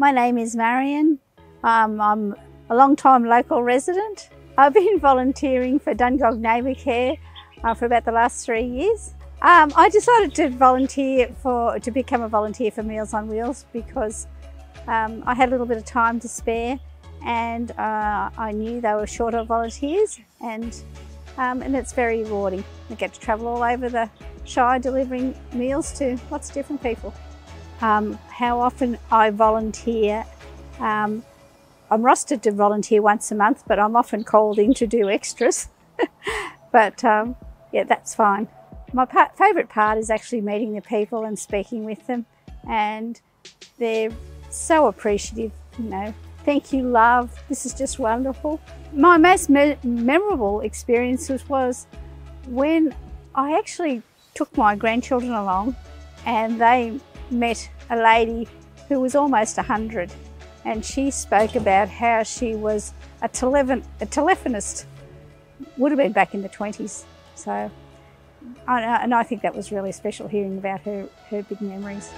My name is Marion. Um, I'm a long-time local resident. I've been volunteering for Dungog Neighbourcare uh, for about the last three years. Um, I decided to volunteer for to become a volunteer for Meals on Wheels because um, I had a little bit of time to spare and uh, I knew they were short of volunteers and um, and it's very rewarding. I get to travel all over the Shire delivering meals to lots of different people. Um, how often I volunteer, um, I'm rostered to volunteer once a month, but I'm often called in to do extras. but um, yeah, that's fine. My favourite part is actually meeting the people and speaking with them, and they're so appreciative, you know. Thank you, love. This is just wonderful. My most me memorable experience was, was when I actually took my grandchildren along and they met a lady who was almost 100 and she spoke about how she was a, telephon a telephonist, would have been back in the 20s. So, uh, and I think that was really special hearing about her, her big memories.